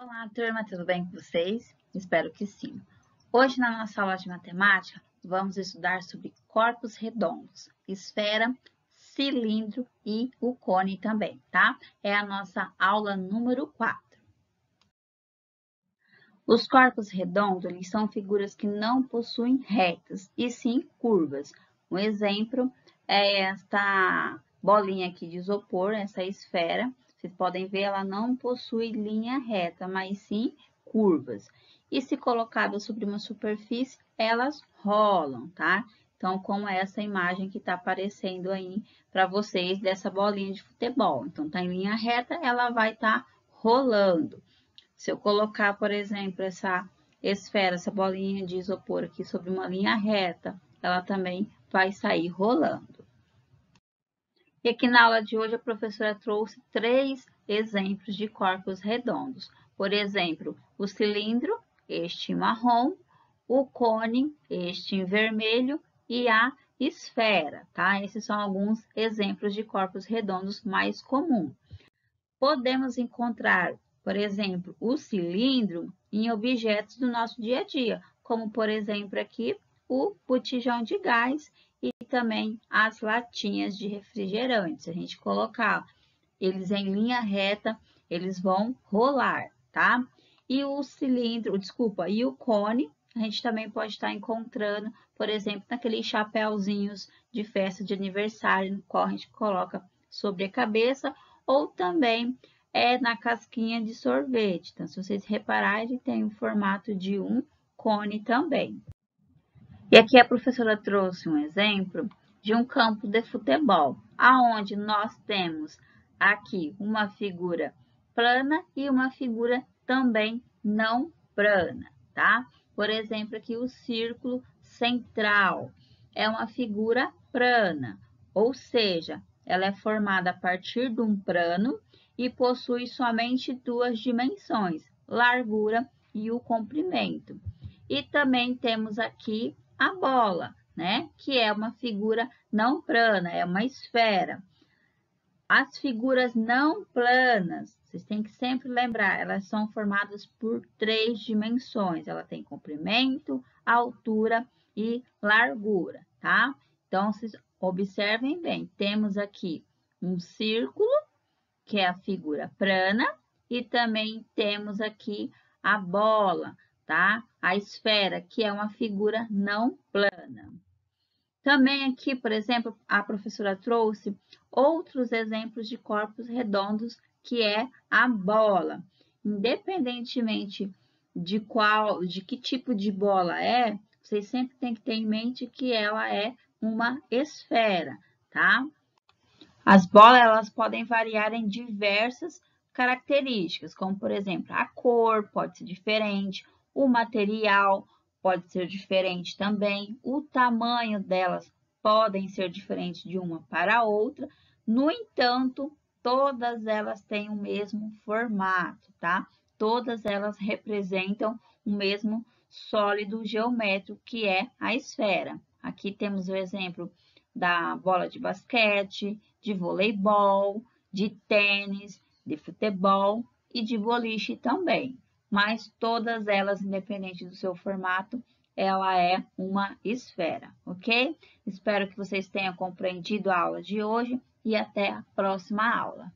Olá, turma, tudo bem com vocês? Espero que sim. Hoje, na nossa aula de matemática, vamos estudar sobre corpos redondos, esfera, cilindro e o cone também, tá? É a nossa aula número 4. Os corpos redondos, eles são figuras que não possuem retas, e sim curvas. Um exemplo é esta bolinha aqui de isopor, essa esfera, vocês podem ver, ela não possui linha reta, mas sim curvas. E se colocada sobre uma superfície, elas rolam, tá? Então, como essa imagem que está aparecendo aí para vocês dessa bolinha de futebol. Então, tá em linha reta, ela vai estar tá rolando. Se eu colocar, por exemplo, essa esfera, essa bolinha de isopor aqui sobre uma linha reta, ela também vai sair rolando. E aqui na aula de hoje a professora trouxe três exemplos de corpos redondos. Por exemplo, o cilindro, este marrom, o cone, este em vermelho, e a esfera, tá? Esses são alguns exemplos de corpos redondos mais comuns. Podemos encontrar, por exemplo, o cilindro em objetos do nosso dia a dia, como por exemplo aqui o botijão de gás e também as latinhas de refrigerante. Se a gente colocar eles em linha reta, eles vão rolar, tá? E o cilindro, desculpa, e o cone, a gente também pode estar encontrando, por exemplo, naqueles chapéuzinhos de festa de aniversário, no qual a gente coloca sobre a cabeça, ou também é na casquinha de sorvete. Então, se vocês repararem, tem o formato de um cone também. E aqui a professora trouxe um exemplo de um campo de futebol, aonde nós temos aqui uma figura plana e uma figura também não plana, tá? Por exemplo, aqui o círculo central é uma figura plana, ou seja, ela é formada a partir de um plano e possui somente duas dimensões, largura e o comprimento. E também temos aqui a bola, né? Que é uma figura não plana, é uma esfera. As figuras não planas, vocês têm que sempre lembrar, elas são formadas por três dimensões. Ela tem comprimento, altura e largura, tá? Então, vocês observem bem, temos aqui um círculo, que é a figura plana, e também temos aqui a bola, tá? A esfera, que é uma figura não plana. Também aqui, por exemplo, a professora trouxe outros exemplos de corpos redondos, que é a bola. Independentemente de qual, de que tipo de bola é, vocês sempre têm que ter em mente que ela é uma esfera, tá? As bolas, elas podem variar em diversas características, como, por exemplo, a cor pode ser diferente, o material pode ser diferente também, o tamanho delas podem ser diferentes de uma para outra. No entanto, todas elas têm o mesmo formato, tá? Todas elas representam o mesmo sólido geométrico que é a esfera. Aqui temos o exemplo da bola de basquete, de voleibol, de tênis, de futebol e de boliche também mas todas elas, independente do seu formato, ela é uma esfera, ok? Espero que vocês tenham compreendido a aula de hoje e até a próxima aula.